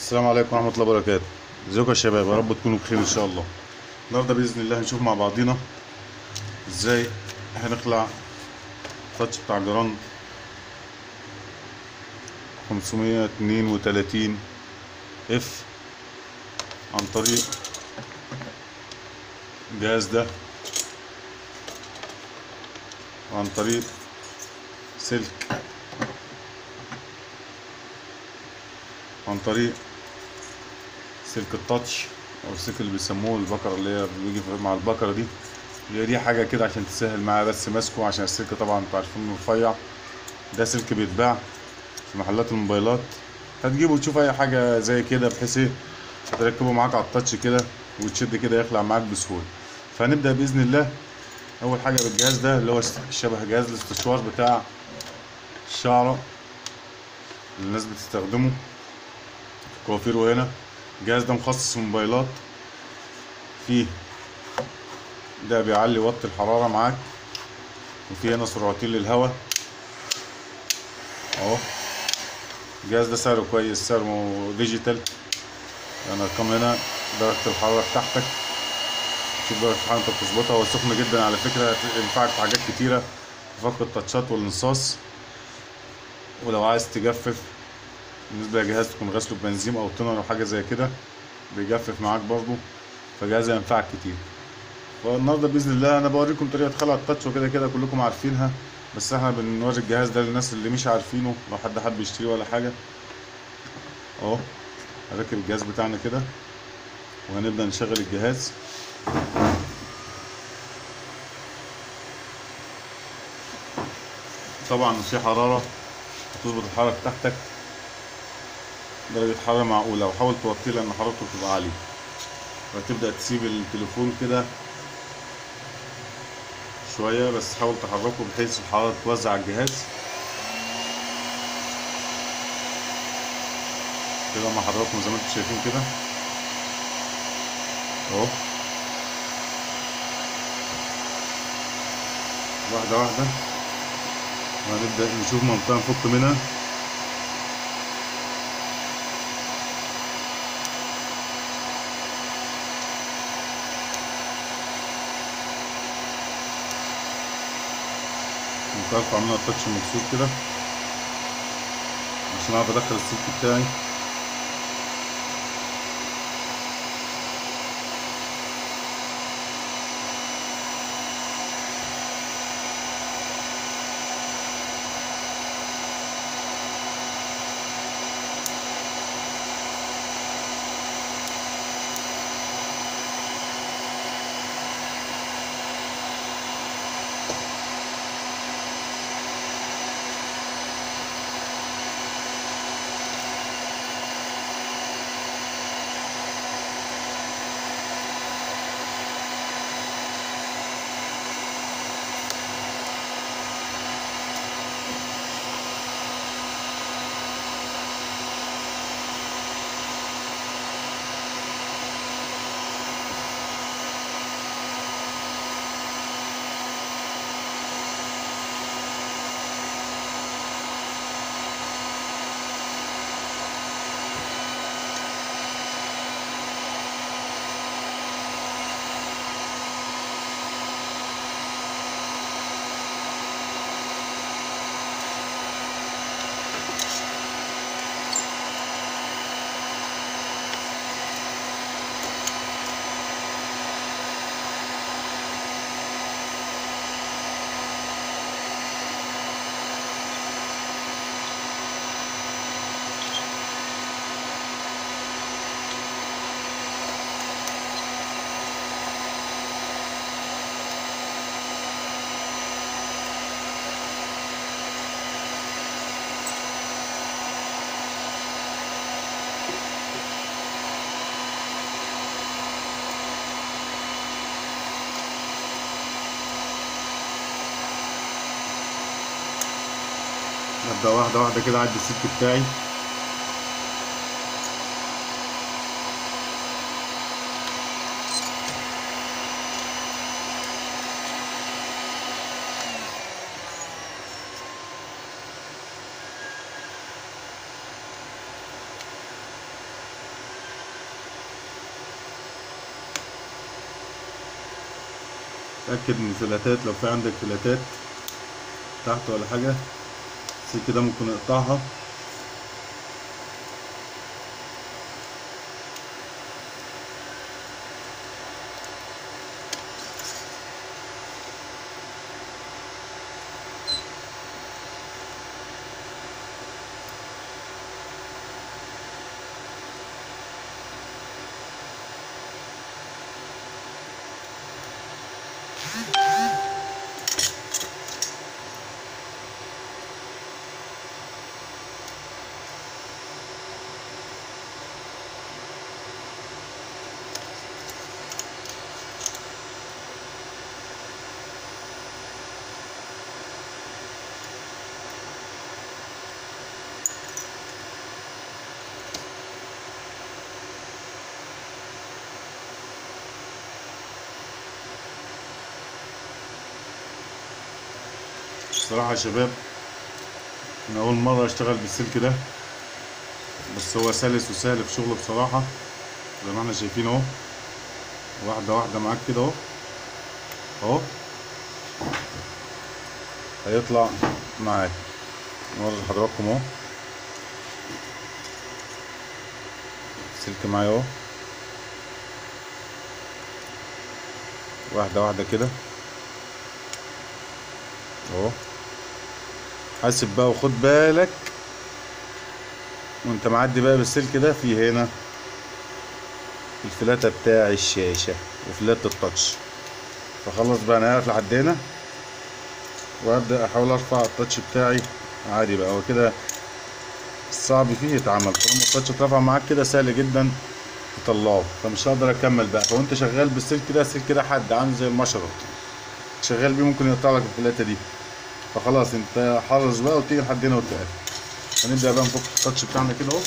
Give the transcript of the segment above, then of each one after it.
السلام عليكم ورحمة الله وبركاته. ازيكم يا شباب؟ يا رب تكونوا بخير إن شاء الله. النهارده بإذن الله هنشوف مع بعضينا إزاي هنخلع ال touch بتاع Grand 532 F عن طريق الجهاز ده وعن طريق سلك. عن طريق سلك التاتش أو السلك اللي بيسموه البكرة اللي هي بيجي مع البكرة دي. هي دي حاجة كده عشان تسهل معايا بس ماسكه عشان السلك طبعا أنتوا عارفين إنه رفيع. ده سلك بيتباع في محلات الموبايلات. هتجيبه تشوف أي حاجة زي كده بحيث إيه؟ تركبه معاك على التاتش كده وتشد كده يخلع معاك بسهولة. فهنبدأ بإذن الله. أول حاجة بالجهاز ده اللي هو شبه جهاز الاستشوار بتاع الشعرة اللي الناس بتستخدمه. كاوية وهنا الجهاز ده مخصص موبايلات فيه ده بيعلي ويوطي الحرارة معاك. وفي هنا سرعتين للهواء. أهو. الجهاز ده سعره كويس سعره digital. يعني ارقام هنا؟ درجة الحرارة بتاعتك. شوف درجة الحرارة أنت بتظبطها. هو سخن جدا على فكرة ينفعك في حاجات كتيرة. فك التاتشات والانصاص ولو عايز تجفف بالنسبة لجهاز تكون غسله ببنزين أو تونر أو حاجة زي كده بيجفف معاك برضه فجهاز هينفعك كتير. فالنهاردة بإذن الله أنا بوريكم طريقة خلع التاتش وكده كده كلكم عارفينها بس إحنا بنوري الجهاز ده للناس اللي مش عارفينه لو حد حب يشتريه ولا حاجة. أهو هركب الجهاز بتاعنا كده وهنبدأ نشغل الجهاز. طبعا في حرارة هتظبط الحرارة بتاعتك. درجة حرارة معقولة. وحاول توطيه لأن حرارته بتبقى عالية. وهتبدأ تسيب التليفون كده شوية بس حاول تحركه بحيث الحرارة توزع الجهاز. كده ما حركهم زي ما أنتم شايفين كده. اهو. واحدة واحدة. وهنبدأ نشوف منطقة نفك منها. كنت ارفع منها التاتش المكسور كده. عشان أعرف أدخل السلك بتاعي. هبدأ واحدة واحدة كده أعدي السلك بتاعي. اتاكد من الفلاتات لو في عندك فلاتات تحت ولا حاجة. السلك ده ممكن نقطعها. بصراحة يا شباب أنا أول مرة أشتغل بالسلك ده بس هو سلس وسهل في شغله بصراحة زي ما إحنا شايفين أهو. واحدة واحدة معاك كده أهو. أهو. هيطلع معاك. نوري لحضراتكم أهو. السلك معايا أهو. واحدة واحدة كده. أهو. حاسب بقى وخد بالك. وانت معدي بقى بالسلك ده في هنا. الفلاتة بتاع الشاشة وفلاتة التاتش. فخلص بقى أنا هقف لحد هنا. وأبدأ أحاول أرفع التاتش بتاعي. عادي بقى هو كده الصعب فيه يتعمل. طالما التاتش اترفع معاك كده سهل جدا تطلعه. فمش هقدر أكمل بقى. فوانت شغال بالسلك ده السلك ده حد عامل زي المشرط. شغال بيه ممكن يقطع لك الفلاتة دي. فخلاص انت حرص بقى وتيجي لحد هنا وتقف هنبدأ بقى نفك التاتش بتاعنا كده أهو.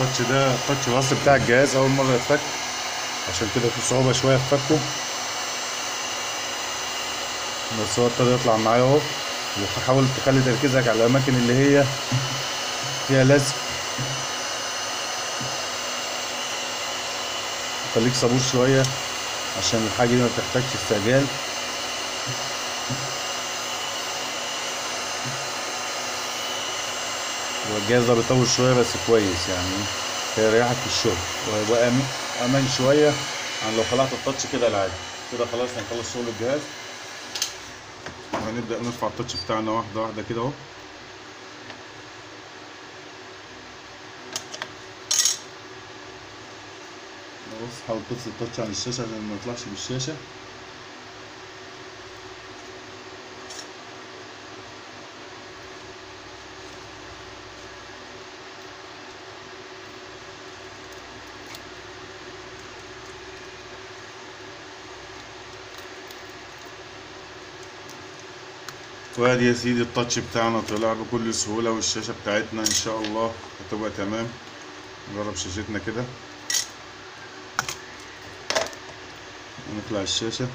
التاتش ده التاتش الاصلي بتاع الجهاز أول مرة يتفك. عشان كده في صعوبة شوية في فكه بس هو ابتدى يطلع معايا أهو. وحاول تخلي تركيزك على الأماكن اللي هي فيها لزق. خليك صبور شوية عشان الحاجة دي ما بتحتاجش استعجال. والجهاز ده بيطول شوية بس كويس يعني. هيريحك في الشغل. وهيبقى أم- أمان شوية. عن لو خلعت التاتش كده العادي. كده خلاص هنخلص شغل الجهاز. وهنبدأ نرفع التاتش بتاعنا واحدة واحدة كده أهو. بص حاول تفصل التاتش عن الشاشة عشان ما يطلعش بالشاشة. وادي يا سيدي التاتش بتاعنا طلع بكل سهولة والشاشة بتاعتنا إن شاء الله هتبقى تمام. نجرب شاشتنا كده. نطلع الشاشة.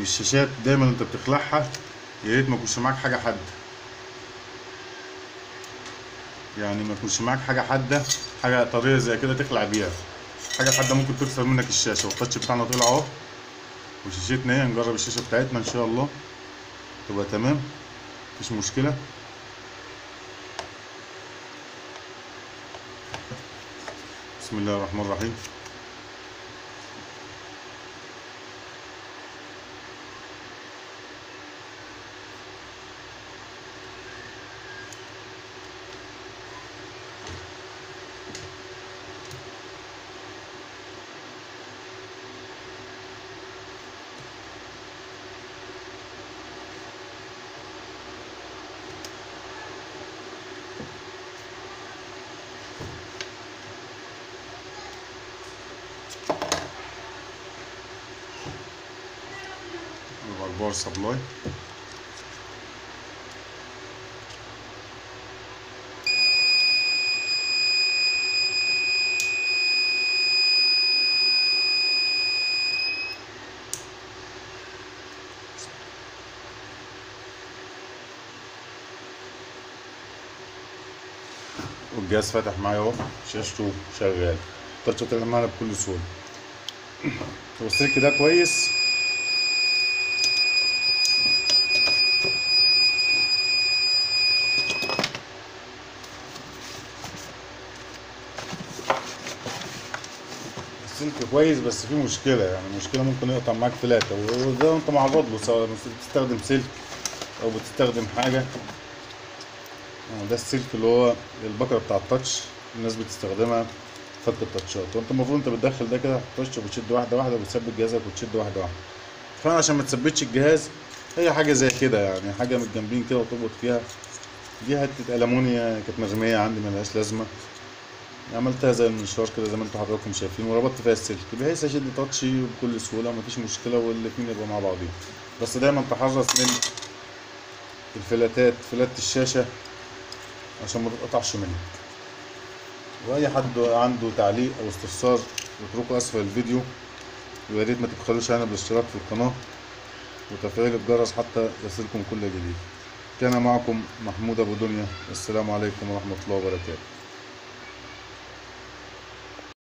والشاشات دايما أنت بتخلعها يا ريت ما يكونش معاك حاجة حادة. يعني ما يكونش معاك حاجة حادة حاجة طريه زي كده تخلع بيها. حاجة حادة ممكن تكسر منك الشاشة. والتاتش بتاعنا طلع أهو. وشاشتنا اهي نجرب الشاشة بتاعتنا إن شاء الله. تبقى تمام؟ مفيش مشكلة. بسم الله الرحمن الرحيم. ال power supply والجهاز فاتح معايا اهو. شاشته شغال. ال touch طلع معانا بكل سهولة. والسلك ده كويس السلك كويس بس فيه مشكلة يعني المشكلة ممكن يقطع معاك فلاتة وده انت معرض له سواء بتستخدم سلك أو بتستخدم حاجة. آه ده السلك اللي هو البكرة بتاع التاتش الناس بتستخدمها فك التاتشات. وانت المفروض انت بتدخل ده كده التاتش وبتشد واحدة واحدة وبتثبت جهازك وتشد واحدة واحدة. فأنا عشان ما تثبتش الجهاز هي حاجة زي كده يعني حاجة من الجنبين كده وتربط فيها. دي حتة ألمونيا كانت مرمية عندي ملهاش لازمة. عملتها زي المنشار كده زي ما أنتوا حضراتكم شايفين وربطت فيها السلك بحيث اشد تاتشي بكل سهولة مفيش مشكلة والاتنين يبقوا مع بعضين بس دايما تحرص من الفلاتات فلات الشاشة عشان ما تتقطعش منك. وأي حد عنده تعليق أو استفسار اتركوا أسفل الفيديو ويا ريت ما تبخلوش علينا بالاشتراك في القناة. وتفعيل الجرس حتى يصلكم كل جديد. كان معكم محمود أبو دنيا السلام عليكم ورحمة الله وبركاته.